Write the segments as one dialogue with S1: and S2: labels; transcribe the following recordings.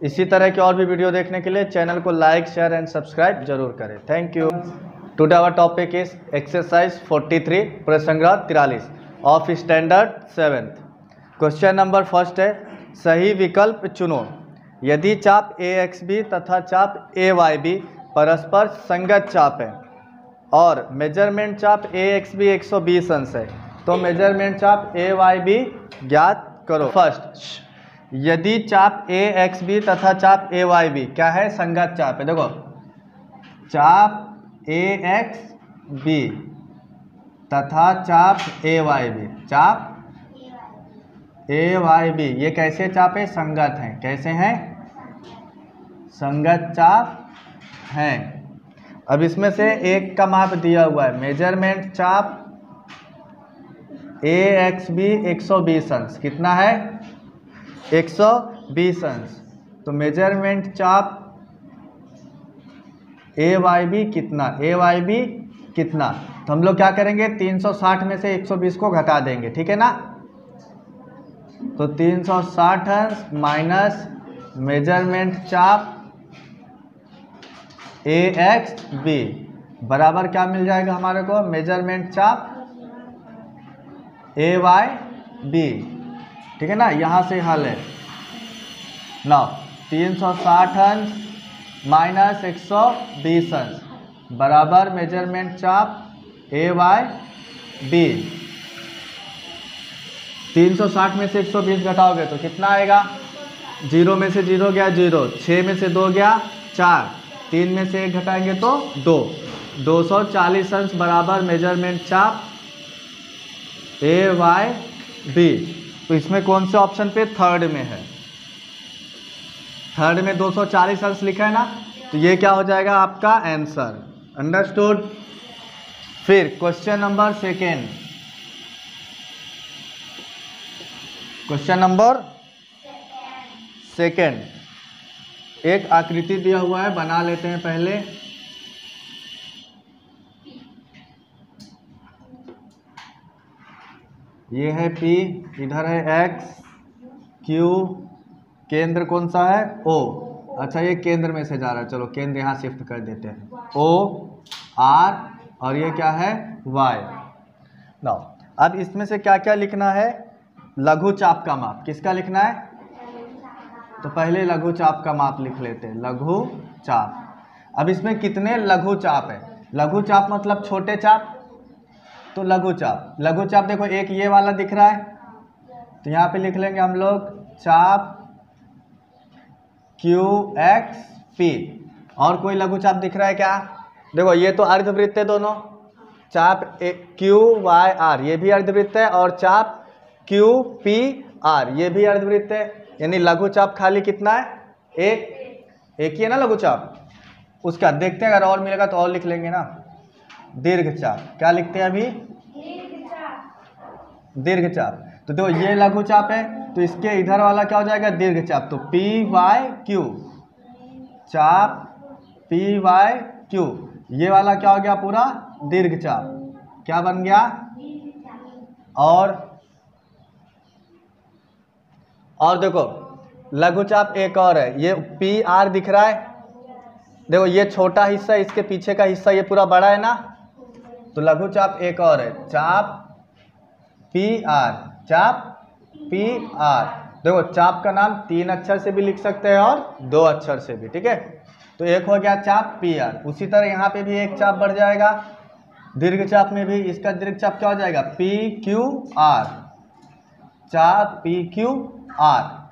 S1: इसी तरह की और भी वीडियो देखने के लिए चैनल को लाइक, शेयर एंड सब्सक्राइब ज़रूर करें। Thank you today our topic is exercise 43 प्रसंग्रह तिरालीस of standard seventh question number first है, सही विकल्प चुनो। यदि चाप ए एक्स बी तथा चाप ए वाई बी परस्पर संगत चाप है और मेज़रमेंट चाप ए एक्स बी एक सौ बीस अंश है तो मेज़रमेंट चाप ए वाई बी ज्ञात करो। फ़र्स्ट यदि चाप ए एक्स बी तथा चाप ए वाई बी, क्या है? संगत चाप है। देखो, चाप ए एक्स बी तथा चाप ए वाई बी। चाप ए वाई बी, ये कैसे चाप है? संगत हैं। कैसे हैं? संगत चाप हैं। अब इसमें से एक का माप दिया हुआ है। मेज़रमेंट चाप ए एक्स बी एक सौ बीस अंश। कितना है? एक सौ बीस अंश। तो मेज़रमेंट चाप ए वाई बी कितना? ए वाई बी कितना? तो हम लोग क्या करेंगे? 360 में से 120 को घटा देंगे, ठीक है ना? तो 360 अंश माइनस मेज़रमेंट चाप ए एक्स बी बराबर क्या मिल जाएगा हमारे को? मेज़रमेंट चाप ए वाई बी ठीक है ना? यहाँ से हल है। नौ तीन सौ साठ अंश माइनस एक सौ बीस अंश। बराबर मेज़रमेंट चाप ए वाई बी तीन सौ साठ में से एक सौ बीस घटाओगे तो कितना आएगा? ज़ीरो में से ज़ीरो गया ज़ीरो, छः में से दो गया चार। तीन में से एक घटाएँगे तो दो। दो सौ चालीस अंश बराबर मेज़रमेंट चाप ए वाई बी तो इसमें कौन से ऑप्शन पे थर्ड में है? थर्ड में 240 अंश लिखा है ना? तो ये क्या हो जाएगा आपका आंसर अंडरस्टूड फिर question number second question number second एक आकृति दिया हुआ है, बना लेते हैं पहले. ये है P, इधर है X, Q, केंद्र कौन सा है? O. अच्छा ये केंद्र में से जा रहा है। चलो, केंद्र यहाँ शिफ्ट कर देते हैं। O, R, और ये क्या है? Y. नाउ अब इसमें से क्या क्या लिखना है? लघु चाप का माप। किसका लिखना है? तो पहले लघु चाप का माप लिख लेते हैं। लघु चाप अब इसमें कितने लघु चाप है? लघु चाप मतलब छोटे चाप तो लघु चाप। लघु देखो एक ये वाला दिख रहा है। तो यहाँ पे लिख लेंगे हम लोग चाप क्यू एक्स पी और कोई लघुचाप दिख रहा है क्या? देखो ये तो अर्धवृत्त है दोनों। चाप ए, क्यू वाई आर ये भी अर्धवृत्त है और चाप क्यू पी आर ये भी अर्धवृत्त है। यानी लघुचाप खाली कितना है? एक। एक ही है ना लघुचाप उसका देखते हैं अगर और मिलेगा तो और लिख लेंगे ना। दीर्घ चाप। क्या लिखते हैं अभी? दीर्घ चाप। तो देखो, ये लघु चाप है तो इसके इधर वाला क्या हो जाएगा? दीर्घ चाप। तो पी वाई क्यू। चाप, पी वाई क्यू। ये वाला क्या हो गया पूरा? दीर्घ चाप। क्या बन गया? और और देखो, लघु चाप एक और है। ये पी आर दिख रहा है। देखो, ये छोटा हिस्सा, इसके पीछे का हिस्सा, ये पूरा बड़ा है ना? तो लघु चाप एक और है। चाप पी आर। चाप पी आर। देखो, चाप का नाम तीन अक्षर से भी लिख सकते हैं और दो अक्षर से भी, ठीक है? तो एक हो गया चाप पी आर। उसी तरह यहाँ पे भी एक चाप बढ़ जाएगा। दीर्घ चाप में भी इसका दीर्घ चाप क्या हो जाएगा? P Q R. चाप पी क्यू आर।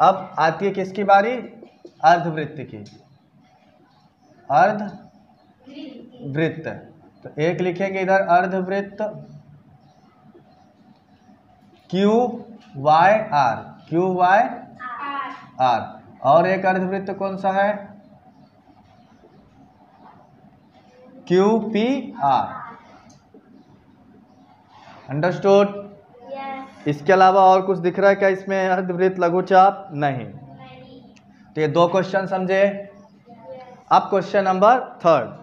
S1: अब आती है किसकी बारी? अर्धवृत्त की। अर्ध वृत्त तो एक लिखेंगे इधर अर्धवृत्त Q Y R Q Y R और एक अर्धवृत्त कौन सा है? क्यू पी आर अंडरस्टूड इसके अलावा और कुछ दिख रहा है क्या इसमें? अर्धवृत्त लघुचाप? नहीं। तो ये दो क्वेश्चन समझे? अब question number third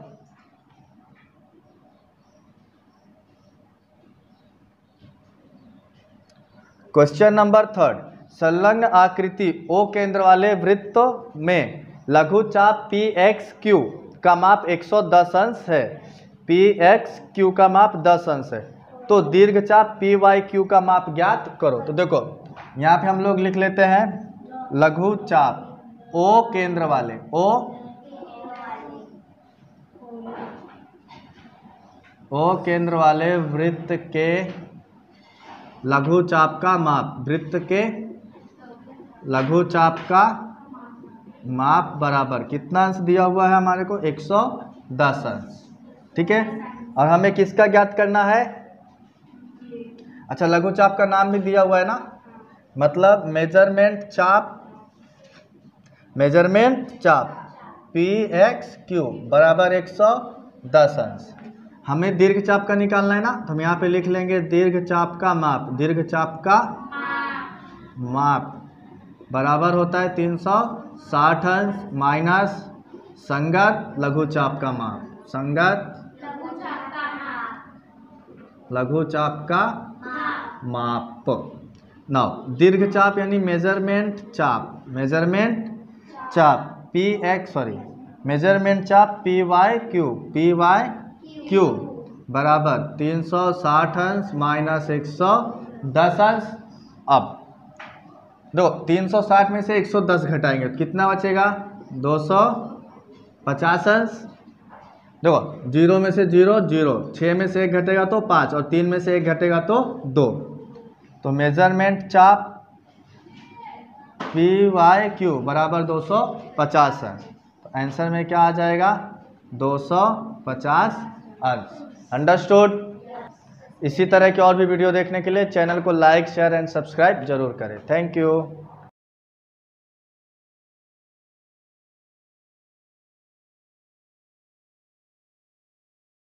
S1: question number third संलग्न आकृति ओ केंद्र वाले वृत्त में लघु चाप पी एक्स क्यू का माप 110 अंश है। पी एक्स क्यू का माप 10 अंश है। तो दीर्घ चाप पी वाई क्यू का माप ज्ञात करो। तो देखो, यहाँ पे हम लोग लिख लेते हैं लघु चाप ओ केंद्र वाले। ओ ओ केंद्र वाले वृत्त के लघु चाप का माप, वृत्त के लघु चाप का माप बराबर। कितना अंश दिया हुआ है हमारे को? 110 अंश। ठीक है? और हमें किसका ज्ञात करना है? अच्छा लघु चाप का नाम भी दिया हुआ है ना? मतलब मेज़रमेंट चाप मेज़रमेंट चाप पी एक्स क्यू बराबर 110 अंश। हमें दीर्घ चाप का निकालना है ना तो हम यहाँ पे लिख लेंगे दीर्घ चाप का माप। दीर्घ चाप का माप। बराबर होता है 360 अंश माइनस संगत लघु चाप का माप। संगत लघु चाप का माप। नौ दीर्घ चाप यानी मेज़रमेंट चाप। मेज़रमेंट चाप पी एक्स सॉरी मेज़रमेंट चाप P Y Q P Y Q बराबर 360 अंश माइनस 110 अंश अब। देखो 360 में से 110 घटाएँगे तो कितना बचेगा? 250 अंश। देखो, ज़ीरो में से ज़ीरो ज़ीरो। छः में से एक घटेगा तो पाँच और तीन में से एक घटेगा तो दो। तो मेज़रमेंट चाप पी वाई क्यू बराबर 250 अंश। तो आंसर में क्या आ जाएगा? 250 अंश अंडरस्टूड इसी तरह की और भी वीडियो देखने के लिए चैनल को लाइक शेयर एंड सब्सक्राइब ज़रूर करें। Thank you